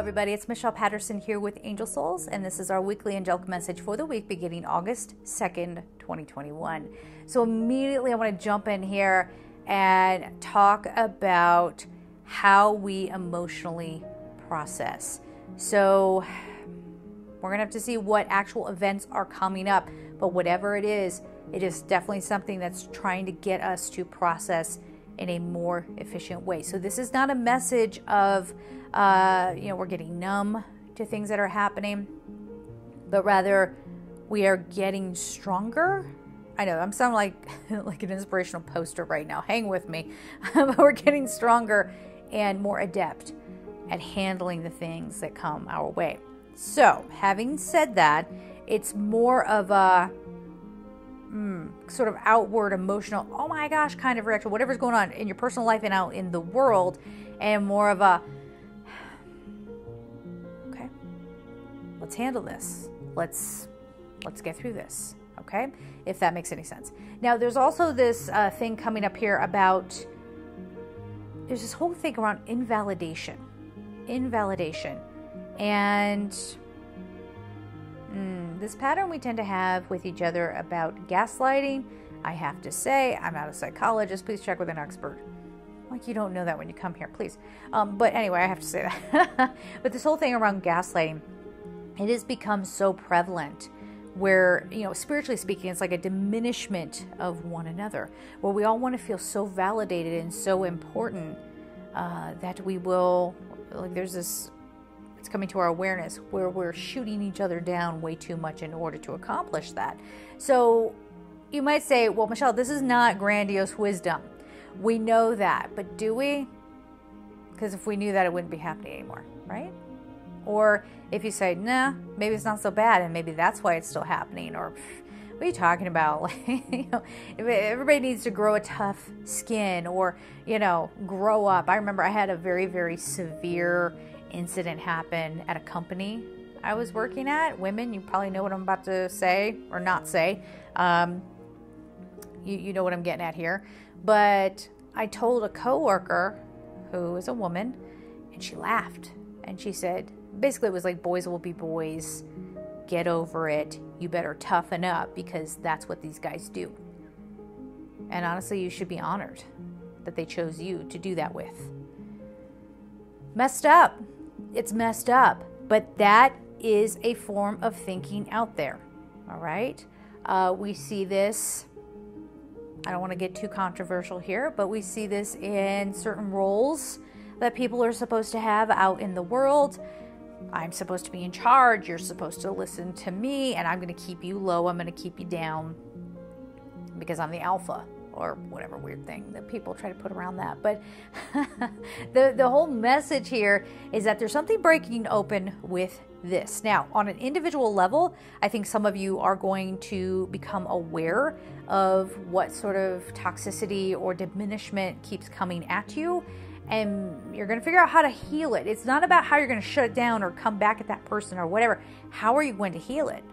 everybody. It's Michelle Patterson here with Angel Souls, and this is our weekly angelic message for the week beginning August 2nd, 2021. So, immediately, I want to jump in here and talk about how we emotionally process. So, we're going to have to see what actual events are coming up, but whatever it is, it is definitely something that's trying to get us to process in a more efficient way. So, this is not a message of, uh, you know, we're getting numb to things that are happening, but rather we are getting stronger. I know I'm sounding like like an inspirational poster right now. Hang with me, we're getting stronger and more adept at handling the things that come our way. So, having said that, it's more of a mm, sort of outward emotional, oh my gosh, kind of reaction, whatever's going on in your personal life and out in the world, and more of a, let's handle this. Let's let's get through this. Okay, if that makes any sense. Now, there's also this uh, thing coming up here about there's this whole thing around invalidation, invalidation, and Mm, this pattern we tend to have with each other about gaslighting. I have to say, I'm not a psychologist. Please check with an expert. Like you don't know that when you come here, please. Um, but anyway, I have to say that. but this whole thing around gaslighting, it has become so prevalent where, you know, spiritually speaking, it's like a diminishment of one another, where we all want to feel so validated and so important uh, that we will, like, there's this it's coming to our awareness where we're shooting each other down way too much in order to accomplish that. So you might say, well, Michelle, this is not grandiose wisdom. We know that, but do we? Because if we knew that, it wouldn't be happening anymore, right? Or if you say, nah, maybe it's not so bad, and maybe that's why it's still happening, or what are you talking about? You know, everybody needs to grow a tough skin or, you know, grow up. I remember I had a very, very severe incident happen at a company I was working at. Women, you probably know what I'm about to say or not say. Um, you, you know what I'm getting at here. But I told a coworker who is a woman, and she laughed. And she said, basically, it was like, boys will be boys. Get over it. You better toughen up because that's what these guys do. And honestly, you should be honored that they chose you to do that with. Messed up it's messed up, but that is a form of thinking out there. All right. Uh, we see this. I don't want to get too controversial here, but we see this in certain roles that people are supposed to have out in the world. I'm supposed to be in charge. You're supposed to listen to me, and I'm going to keep you low. I'm going to keep you down because I'm the alpha or whatever weird thing that people try to put around that. But the the whole message here is that there's something breaking open with this. Now, on an individual level, I think some of you are going to become aware of what sort of toxicity or diminishment keeps coming at you. And you're going to figure out how to heal it. It's not about how you're going to shut it down or come back at that person or whatever. How are you going to heal it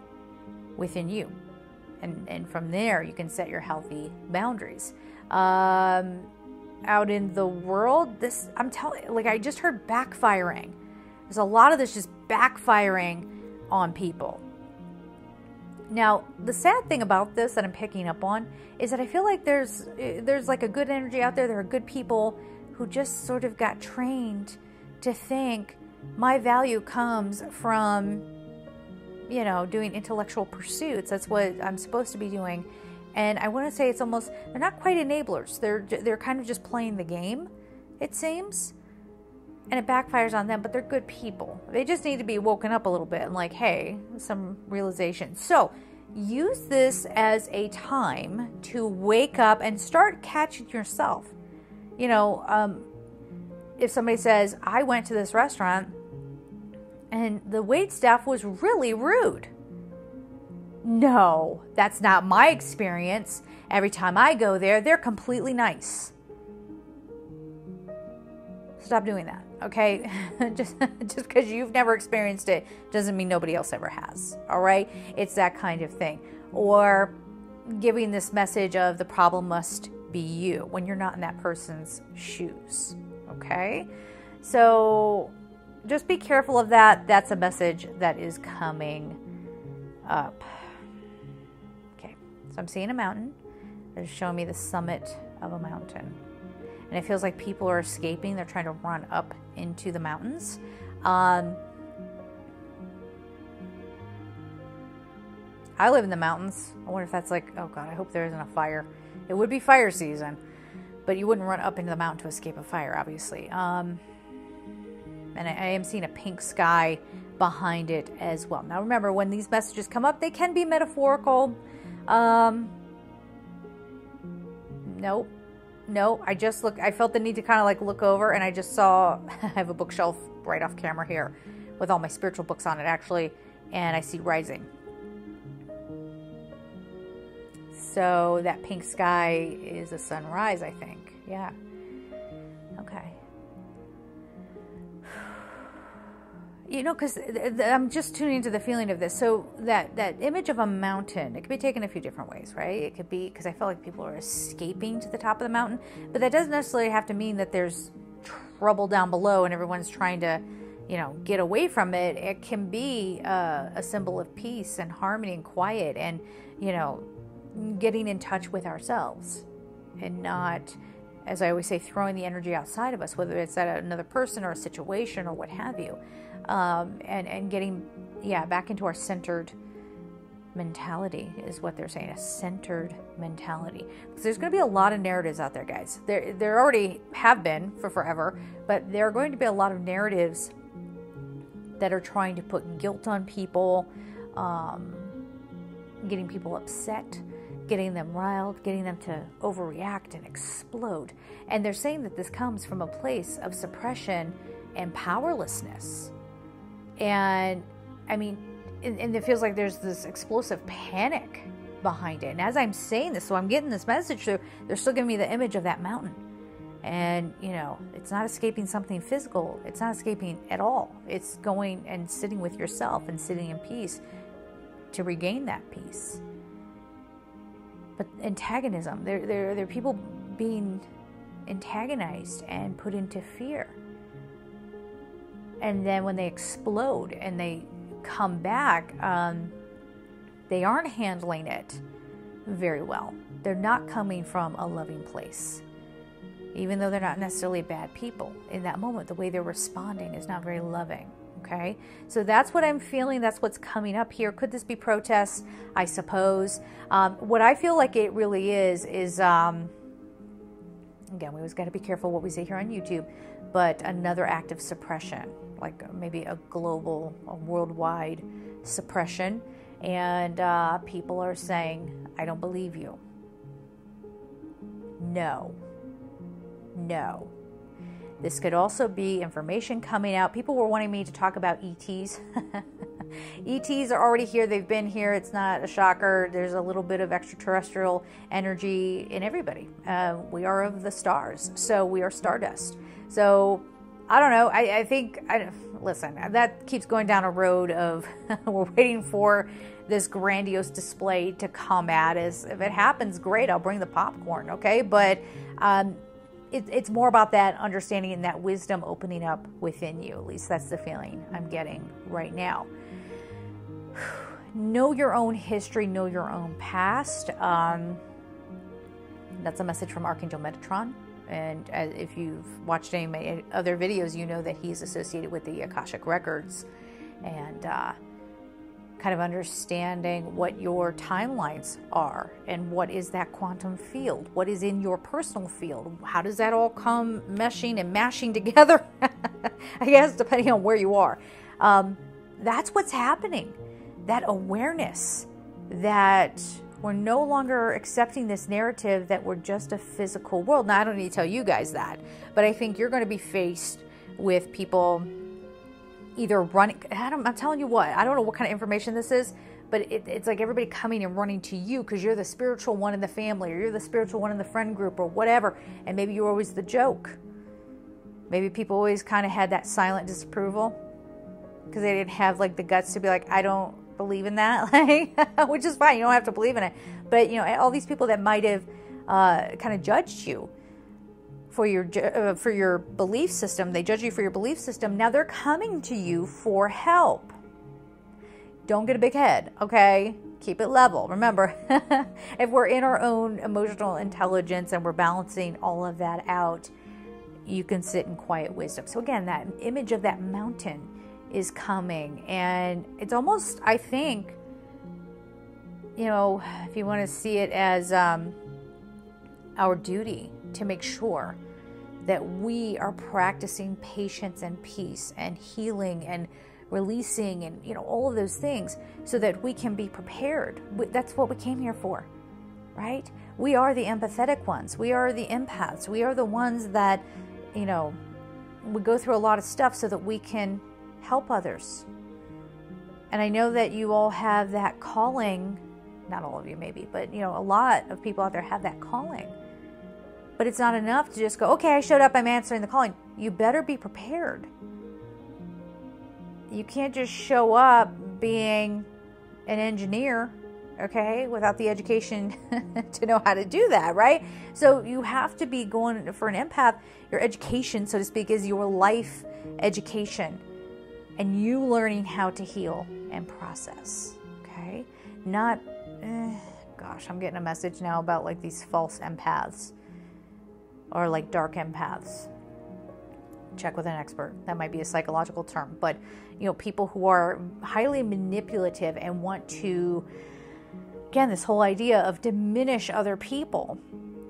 within you? and, and from there you can set your healthy boundaries um, out in the world this i'm telling like i just heard backfiring there's a lot of this just backfiring on people now the sad thing about this that i'm picking up on is that i feel like there's there's like a good energy out there there are good people who just sort of got trained to think my value comes from you know, doing intellectual pursuits. That's what I'm supposed to be doing. And I want to say it's almost they're not quite enablers. They're they're kind of just playing the game, it seems. And it backfires on them, but they're good people. They just need to be woken up a little bit and like, hey, some realization. So, use this as a time to wake up and start catching yourself. You know, um, if somebody says, I went to this restaurant and the wait staff was really rude. No, that's not my experience. Every time I go there, they're completely nice. Stop doing that, okay? just just because you've never experienced it doesn't mean nobody else ever has. All right? It's that kind of thing. Or giving this message of the problem must be you when you're not in that person's shoes. Okay? So just be careful of that. That's a message that is coming up. Okay, so I'm seeing a mountain. They're showing me the summit of a mountain. And it feels like people are escaping. They're trying to run up into the mountains. Um, I live in the mountains. I wonder if that's like, oh God, I hope there isn't a fire. It would be fire season, but you wouldn't run up into the mountain to escape a fire, obviously. Um, and I, I am seeing a pink sky behind it as well. Now, remember, when these messages come up, they can be metaphorical. Um, nope. No, I just look. I felt the need to kind of like look over, and I just saw. I have a bookshelf right off camera here, with all my spiritual books on it, actually, and I see rising. So that pink sky is a sunrise, I think. Yeah. Okay. You know, because I'm just tuning into the feeling of this. So that that image of a mountain, it could be taken a few different ways, right? It could be because I feel like people are escaping to the top of the mountain, but that doesn't necessarily have to mean that there's trouble down below and everyone's trying to, you know, get away from it. It can be a, a symbol of peace and harmony and quiet, and you know, getting in touch with ourselves and not, as I always say, throwing the energy outside of us, whether it's at another person or a situation or what have you, um, and and getting yeah back into our centered mentality is what they're saying a centered mentality. Because there's going to be a lot of narratives out there guys. There there already have been for forever but there are going to be a lot of narratives that are trying to put guilt on people um, getting people upset getting them riled, getting them to overreact and explode. And they're saying that this comes from a place of suppression and powerlessness. And I mean, and, and it feels like there's this explosive panic behind it. And as I'm saying this, so I'm getting this message through, they're still giving me the image of that mountain. And, you know, it's not escaping something physical. It's not escaping at all. It's going and sitting with yourself and sitting in peace to regain that peace but antagonism. There, there, there are people being antagonized and put into fear. And then when they explode and they come back, um, they aren't handling it very well. They're not coming from a loving place. Even though they're not necessarily bad people, in that moment, the way they're responding is not very loving. Okay, so that's what I'm feeling. That's what's coming up here. Could this be protests? I suppose. Um, what I feel like it really is is um, again, we always got to be careful what we say here on YouTube, but another act of suppression, like maybe a global, a worldwide suppression, and uh, people are saying, "I don't believe you." No. No. This could also be information coming out. People were wanting me to talk about ETs. ETs are already here, they've been here. It's not a shocker. There's a little bit of extraterrestrial energy in everybody. Uh, we are of the stars, so we are stardust. So I don't know. I, I think, I, listen, that keeps going down a road of we're waiting for this grandiose display to come at us. If it happens, great. I'll bring the popcorn, okay? But um, it, it's more about that understanding and that wisdom opening up within you. At least that's the feeling I'm getting right now. know your own history, know your own past. Um, that's a message from Archangel Metatron. And uh, if you've watched any of my other videos, you know that he's associated with the Akashic Records. And uh, kind of understanding what your timelines are and what is that quantum field, what is in your personal field, how does that all come meshing and mashing together? I guess depending on where you are. Um, that's what's happening. That awareness that we're no longer accepting this narrative that we're just a physical world. Now, I don't need to tell you guys that, but I think you're going to be faced with people either running. I'm, I'm telling you what, I don't know what kind of information this is, but it, it's like everybody coming and running to you because you're the spiritual one in the family or you're the spiritual one in the friend group or whatever. And maybe you're always the joke. Maybe people always kind of had that silent disapproval because they didn't have like the guts to be like, I don't believe in that, like, which is fine. You don't have to believe in it. But, you know, all these people that might have uh, kind of judged you for your uh, for your belief system. They judge you for your belief system. Now they're coming to you for help. Don't get a big head, okay? Keep it level. Remember, if we're in our own emotional intelligence and we're balancing all of that out, you can sit in quiet wisdom. So again, that image of that mountain is coming and it's almost I think you know, if you want to see it as um, our duty to make sure that we are practicing patience and peace and healing and releasing and you know all of those things so that we can be prepared. That's what we came here for right? We are the empathetic ones. We are the empaths. We are the ones that you know we go through a lot of stuff so that we can help others. And i know that you all have that calling. Not all of you maybe but you know a lot of people out there have that calling but it's not enough to just go, okay, I showed up, I'm answering the calling. You better be prepared. You can't just show up being an engineer, okay, without the education to know how to do that, right? So you have to be going for an empath. Your education, so to speak, is your life education and you learning how to heal and process, okay? Not, eh, gosh, I'm getting a message now about like these false empaths or like dark empaths. Check with an expert. That might be a psychological term, but you know, people who are highly manipulative and want to again, this whole idea of diminish other people,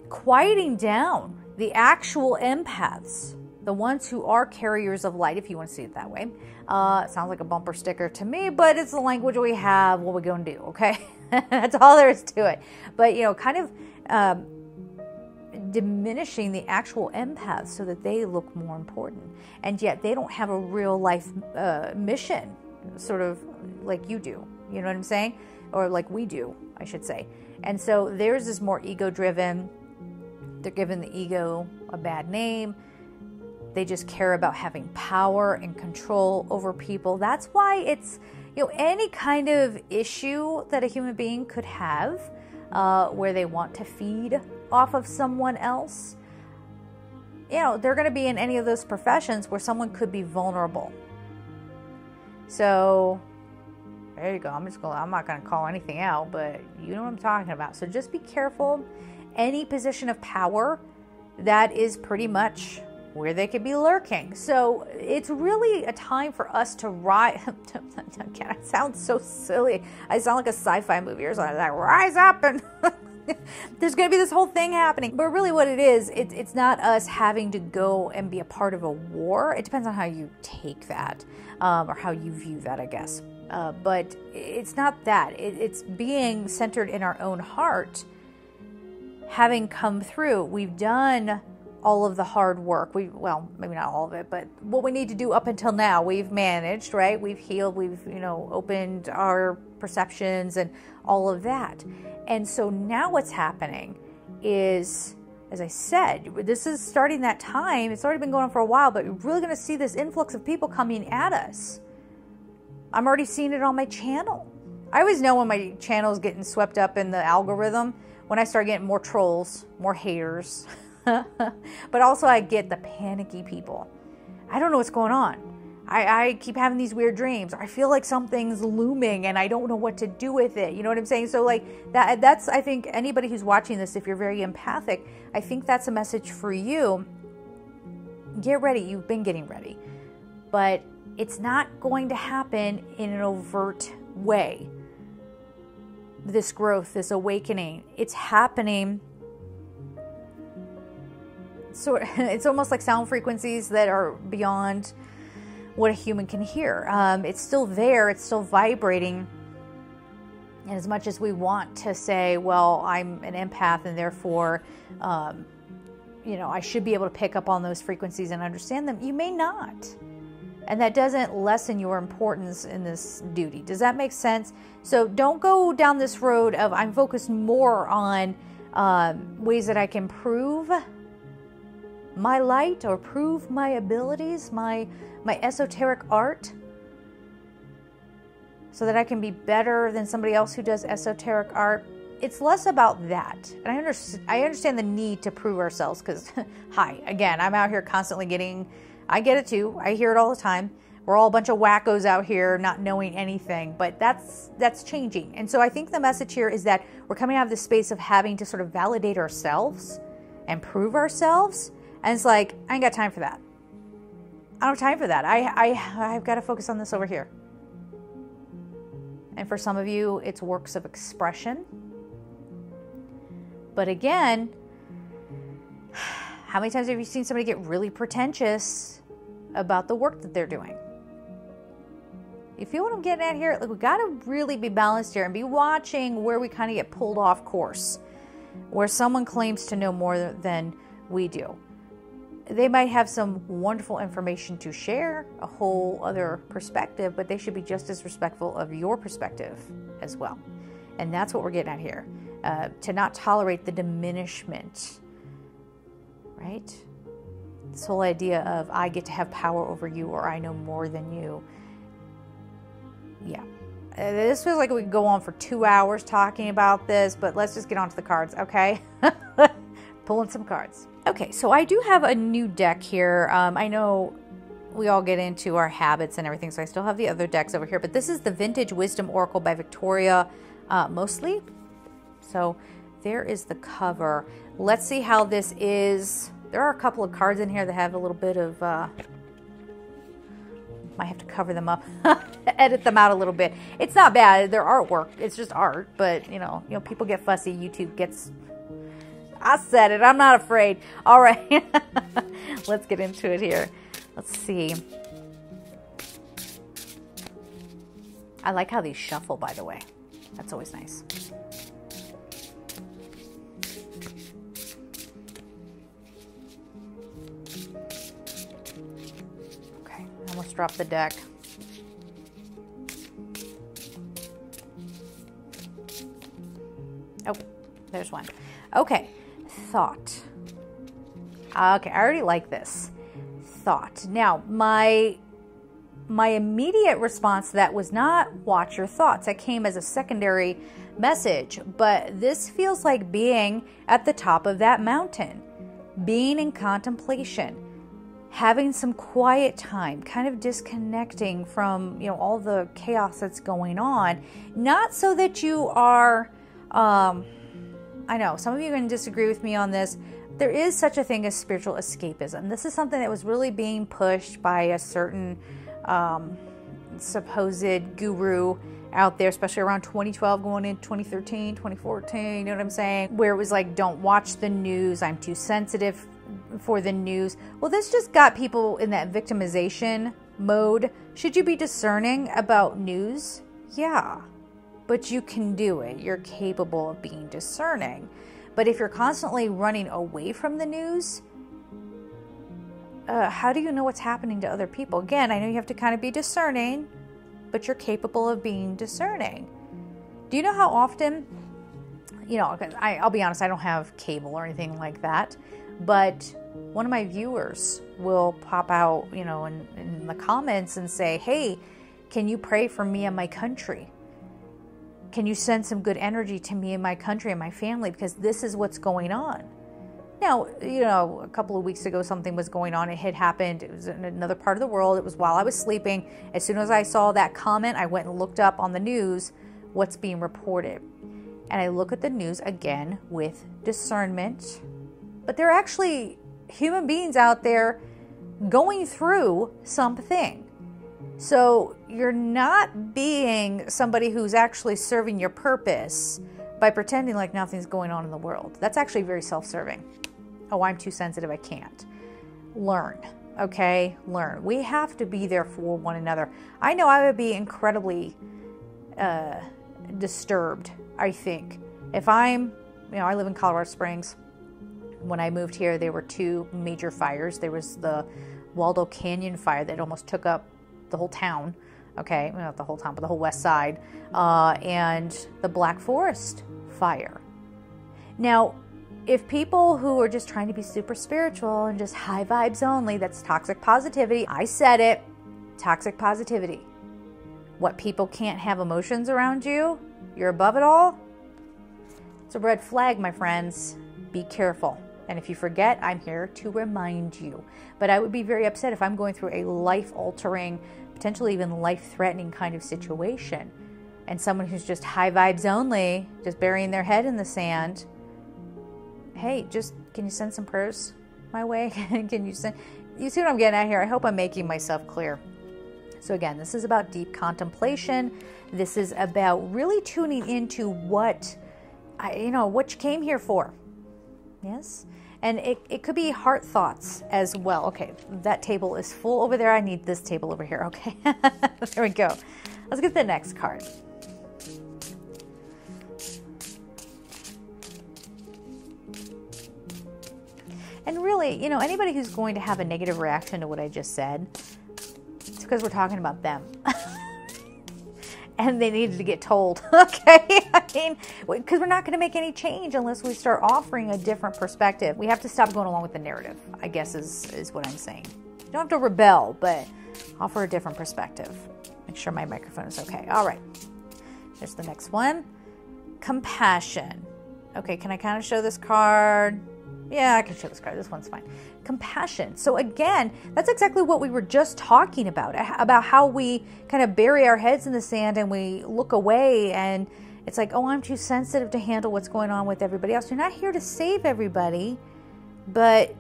quieting down the actual empaths, the ones who are carriers of light, if you want to see it that way. Uh, sounds like a bumper sticker to me, but it's the language we have. What we going to do? Okay, that's all there is to it. But you know, kind of. Um, diminishing the actual empaths so that they look more important. And yet they don't have a real life uh, mission, sort of like you do. You know what I'm saying? Or like we do, I should say. And so theirs is more ego driven. They're giving the ego a bad name. They just care about having power and control over people. That's why it's, you know, any kind of issue that a human being could have uh, where they want to feed off of someone else, you know, they're going to be in any of those professions where someone could be vulnerable. So there you go. I'm just going I'm not going to call anything out, but you know what I'm talking about. So just be careful. Any position of power that is pretty much where they could be lurking. So it's really a time for us to rise. Again, I sound so silly. I sound like a sci-fi movie or something. Like rise up and there's going to be this whole thing happening. But really, what it is, it, it's not us having to go and be a part of a war. It depends on how you take that um, or how you view that, I guess. Uh, but it's not that. It, it's being centered in our own heart, having come through. We've done all of the hard work. We well, maybe not all of it, but what we need to do up until now, we've managed, right? We've healed, we've, you know, opened our perceptions and all of that. And so now what's happening is as I said, this is starting that time. It's already been going on for a while, but you're really going to see this influx of people coming at us. I'm already seeing it on my channel. I always know when my channel is getting swept up in the algorithm when I start getting more trolls, more haters. but also, I get the panicky people. I don't know what's going on. I, I, keep having these weird dreams. I feel like something's looming and I don't know what to do with it. You know what I'm saying? So like that that's I think anybody who's watching this if you're very empathic, I think that's a message for you. Get ready. You've been getting ready. But it's not going to happen in an overt way. This growth, this awakening, it's happening so it's almost like sound frequencies that are beyond what a human can hear. Um, it's still there, it's still vibrating. And as much as we want to say, well, I'm an empath and therefore, um, you know, I should be able to pick up on those frequencies and understand them, you may not. And that doesn't lessen your importance in this duty. Does that make sense? So don't go down this road of I'm focused more on um, ways that I can prove my light or prove my abilities, my my esoteric art so that I can be better than somebody else who does esoteric art. it's less about that. And I understand I understand the need to prove ourselves cuz hi, again, I'm out here constantly getting I get it too. I hear it all the time. We're all a bunch of wackos out here not knowing anything, but that's that's changing. And so I think the message here is that we're coming out of this space of having to sort of validate ourselves and prove ourselves. And it's like, I ain't got time for that. I don't have time for that. I, I, I've got to focus on this over here. And for some of you, it's works of expression. But again, how many times have you seen somebody get really pretentious about the work that they're doing? You feel what I'm getting at here? Like we got to really be balanced here and be watching where we kind of get pulled off course, where someone claims to know more than we do they might have some wonderful information to share, a whole other perspective, but they should be just as respectful of your perspective as well. And that's what we're getting at here uh, to not tolerate the diminishment, right? This whole idea of I get to have power over you or I know more than you. Yeah. Uh, this feels like we could go on for two hours talking about this, but let's just get on to the cards, okay? Pulling some cards. Okay, so I do have a new deck here. Um, I know we all get into our habits and everything, so I still have the other decks over here, but this is the Vintage Wisdom Oracle by Victoria uh, Moseley. So there is the cover. Let's see how this is. There are a couple of cards in here that have a little bit of. Uh, might have to cover them up, edit them out a little bit. It's not bad. They're artwork. It's just art, but you know, you know, people get fussy. YouTube gets I said it. I'm not afraid. All right. Let's get into it here. Let's see. I like how these shuffle, by the way. That's always nice. Okay, almost dropped the deck. Oh, there's one. Okay, thought. Okay, I already like this. Thought. Now, my my immediate response to that was not watch your thoughts. That came as a secondary message, but this feels like being at the top of that mountain, being in contemplation, having some quiet time, kind of disconnecting from, you know, all the chaos that's going on, not so that you are um I know some of you can disagree with me on this. There is such a thing as spiritual escapism. This is something that was really being pushed by a certain um, supposed guru out there, especially around 2012, going into 2013, 2014. You know what I'm saying? Where it was like, don't watch the news. I'm too sensitive for the news. Well, this just got people in that victimization mode. Should you be discerning about news? Yeah but you can do it. You're capable of being discerning. But if you're constantly running away from the news, uh, how do you know what's happening to other people? Again, I know you have to kind of be discerning, but you're capable of being discerning. Do you know how often, you know, I, I'll be honest, I don't have cable or anything like that, but one of my viewers will pop out, you know, in, in the comments and say, hey, can you pray for me and my country? Can you send some good energy to me and my country and my family because this is what's going on? Now, you know, a couple of weeks ago, something was going on. It had happened. It was in another part of the world. It was while I was sleeping. As soon as I saw that comment, I went and looked up on the news what's being reported. And I look at the news again with discernment. But there are actually human beings out there going through something. So you're not being somebody who's actually serving your purpose by pretending like nothing's going on in the world. That's actually very self serving. Oh, I'm too sensitive, I can't. Learn, okay? Learn. We have to be there for one another. I know I would be incredibly uh, disturbed, I think. If I'm, you know, I live in Colorado Springs. When I moved here, there were two major fires. There was the Waldo Canyon fire that almost took up the whole town, okay, not the whole town, but the whole west side, uh, and the Black Forest fire. Now, if people who are just trying to be super spiritual and just high vibes only, that's toxic positivity. I said it toxic positivity. What people can't have emotions around you, you're above it all. It's a red flag, my friends. Be careful. And if you forget, I'm here to remind you. But I would be very upset if I'm going through a life altering, potentially even life threatening kind of situation. And someone who's just high vibes only, just burying their head in the sand. Hey, just can you send some prayers my way? can you send? You see what I'm getting at here? I hope I'm making myself clear. So, again, this is about deep contemplation. This is about really tuning into what, I, you know, what you came here for. Yes? And it, it could be heart thoughts as well. Okay, that table is full over there. I need this table over here. Okay, there we go. Let's get the next card. And really, you know, anybody who's going to have a negative reaction to what I just said, it's because we're talking about them. and they needed to get told. okay, I mean, because we're not going to make any change unless we start offering a different perspective. We have to stop going along with the narrative. I guess is is what I'm saying. You don't have to rebel, but offer a different perspective. Make sure my microphone is okay. All right. There's the next one. Compassion. Okay, can I kind of show this card? Yeah, I can show this card. This one's fine. Compassion. So again, that's exactly what we were just talking about uh, about how we kind of bury our heads in the sand and we look away and it's like, "Oh, I'm too sensitive to handle what's going on with everybody else." You're not here to save everybody, but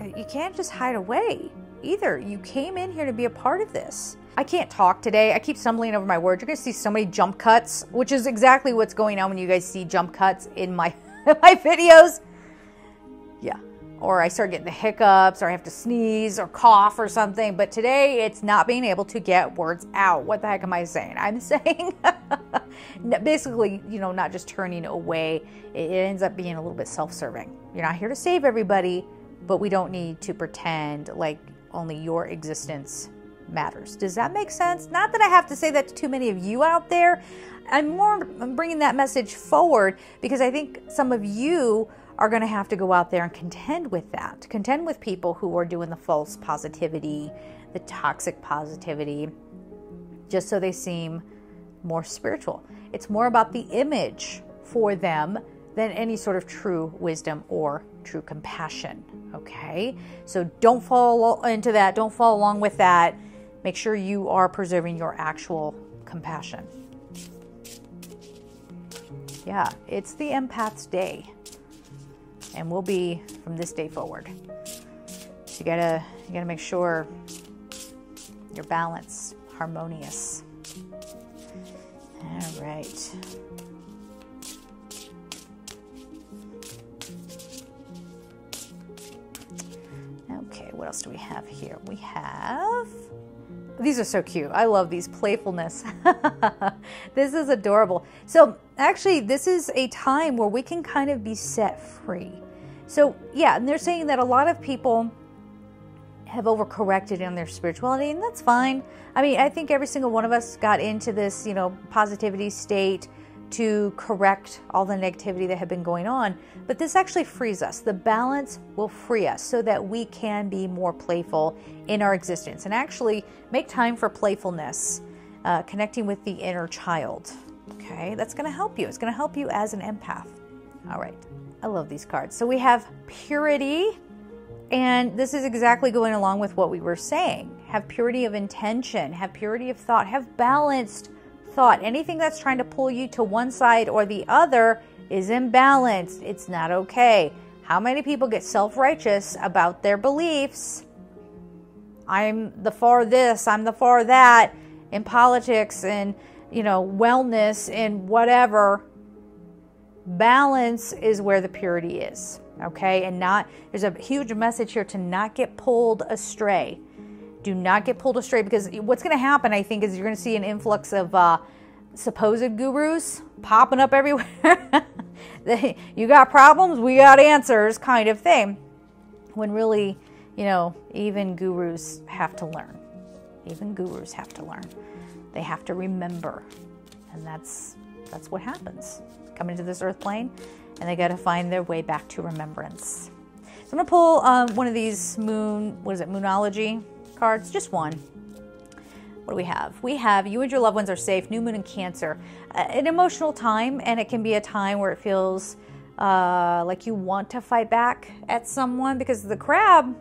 uh, you can't just hide away either. You came in here to be a part of this. I can't talk today. I keep stumbling over my words. You're to see so many jump cuts, which is exactly what's going on when you guys see jump cuts in my my videos. Or I start getting the hiccups, or I have to sneeze or cough or something. But today it's not being able to get words out. What the heck am I saying? I'm saying basically, you know, not just turning away, it ends up being a little bit self serving. You're not here to save everybody, but we don't need to pretend like only your existence matters. Does that make sense? Not that I have to say that to too many of you out there. I'm more I'm bringing that message forward because I think some of you are going to have to go out there and contend with that. Contend with people who are doing the false positivity, the toxic positivity, just so they seem more spiritual. It's more about the image for them than any sort of true wisdom or true compassion. Okay? So don't fall into that. Don't fall along with that. Make sure you are preserving your actual compassion. Yeah, it's the empath's day. And will be from this day forward. So you gotta you gotta make sure you're balanced, harmonious. All right. Okay, what else do we have here? We have these are so cute. I love these playfulness. this is adorable. So, actually, this is a time where we can kind of be set free. So, yeah, and they're saying that a lot of people have overcorrected in their spirituality, and that's fine. I mean, I think every single one of us got into this, you know, positivity state to correct all the negativity that had been going on. But this actually frees us. The balance will free us so that we can be more playful in our existence and actually make time for playfulness, uh, connecting with the inner child. Okay, that's going to help you. It's going to help you as an empath. All right, I love these cards. So we have purity, and this is exactly going along with what we were saying. Have purity of intention, have purity of thought, have balanced thought. Anything that's trying to pull you to one side or the other is imbalanced. It's not okay. How many people get self righteous about their beliefs? I'm the far this, I'm the far that in politics and, you know, wellness and whatever. Balance is where the purity is, okay? And not, there's a huge message here to not get pulled astray do not get pulled astray because what's going to happen, I think, is you're going to see an influx of uh, supposed gurus popping up everywhere. you got problems, we got answers, kind of thing. When really, you know, even gurus have to learn. Even gurus have to learn. They have to remember, and that's that's what happens. Come into this earth plane, and they got to find their way back to remembrance. So I'm gonna pull um, one of these moon. What is it? Moonology cards, just one. what do we have? We have you and your loved ones are safe, new moon and cancer. Uh, an emotional time, and it can be a time where it feels uh, like you want to fight back at someone because the crab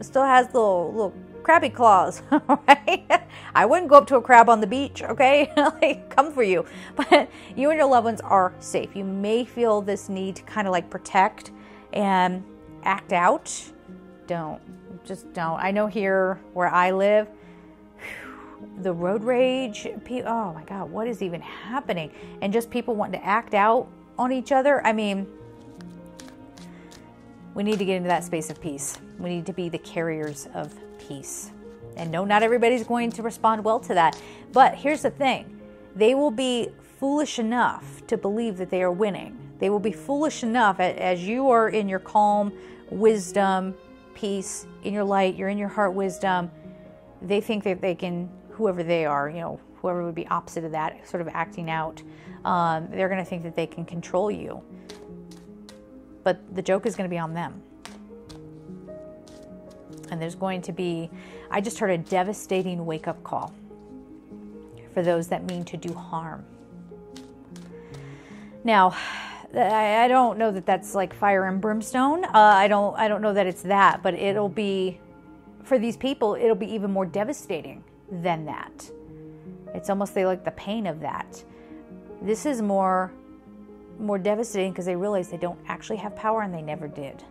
still has little, little crabby claws, right? I wouldn't go up to a crab on the beach, okay? like, come for you. But you and your loved ones are safe. You may feel this need to kind of like protect and act out. Don't. Just don't. I know here where I live, the road rage, oh my God, what is even happening? And just people wanting to act out on each other. I mean, we need to get into that space of peace. We need to be the carriers of peace. And no, not everybody's going to respond well to that. But here's the thing they will be foolish enough to believe that they are winning. They will be foolish enough as you are in your calm, wisdom, peace, in your light, you're in your heart wisdom. They think that they can whoever they are, you know, whoever would be opposite of that, sort of acting out, um, they're going to think that they can control you. But the joke is going to be on them. And there's going to be, I just heard a devastating wake up call for those that mean to do harm. Now, I don't know that that's like fire and brimstone. Uh, I don't. I don't know that it's that, but it'll be for these people. It'll be even more devastating than that. It's almost they like the pain of that. This is more more devastating because they realize they don't actually have power and they never did.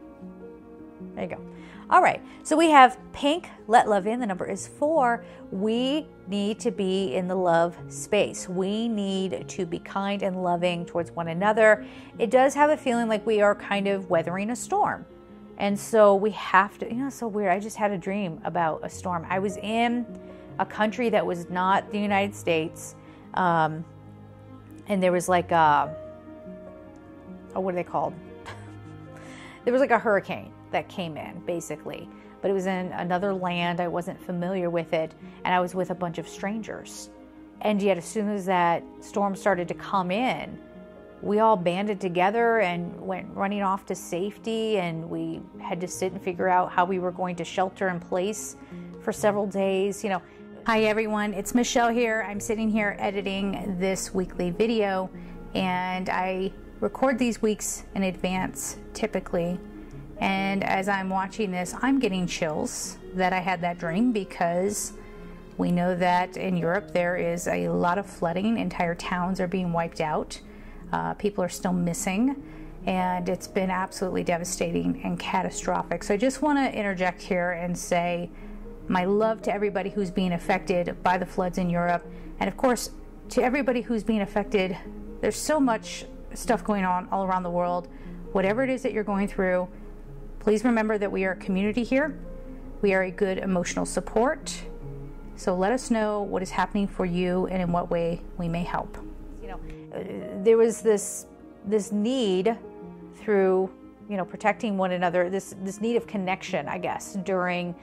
There you go. All right, so we have pink, let love in. The number is four. We need to be in the love space. We need to be kind and loving towards one another. It does have a feeling like we are kind of weathering a storm. And so we have to, you know, so weird. I just had a dream about a storm. I was in a country that was not the United States. Um, and there was like a, oh, what are they called? there was like a hurricane that came in, basically. But it was in another land. I wasn't familiar with it. And I was with a bunch of strangers. And yet, as soon as that storm started to come in, we all banded together and went running off to safety. And we had to sit and figure out how we were going to shelter in place for several days. You know, Hi everyone, it's Michelle here. I'm sitting here editing this weekly video and I record these weeks in advance typically. And as I'm watching this, I'm getting chills that I had that dream because we know that in Europe there is a lot of flooding, entire towns are being wiped out, uh, people are still missing, and it's been absolutely devastating and catastrophic. So I just want to interject here and say, my love to everybody who's being affected by the floods in Europe. And of course, to everybody who's being affected, there's so much stuff going on all around the world. Whatever it is that you're going through, please remember that we are a community here. We are a good emotional support. So let us know what is happening for you and in what way we may help. You know, there was this this need through you know protecting one another this this need of connection i guess during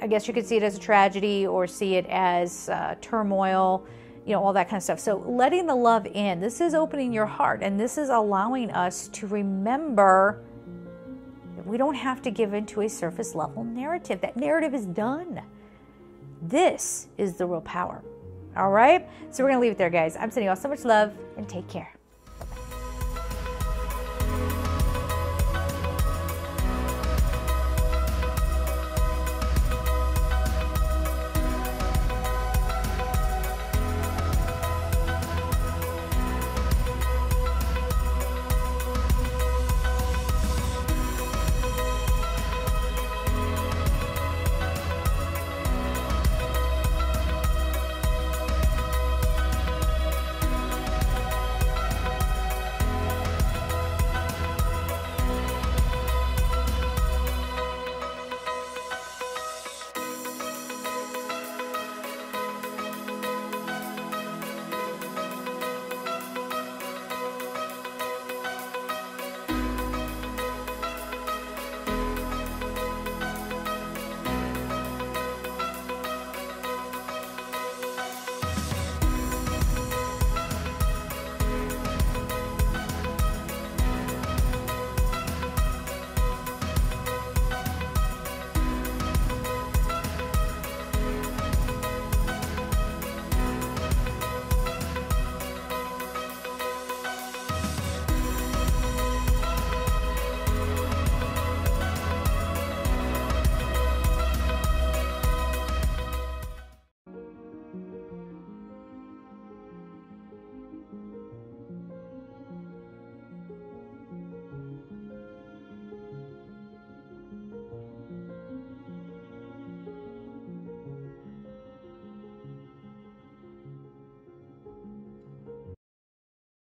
I guess you could see it as a tragedy or see it as uh, turmoil, you know, all that kind of stuff. So letting the love in, this is opening your heart and this is allowing us to remember we don't have to give into a surface level narrative. That narrative is done. This is the real power. All right? So we're going to leave it there, guys. I'm sending you all so much love and take care.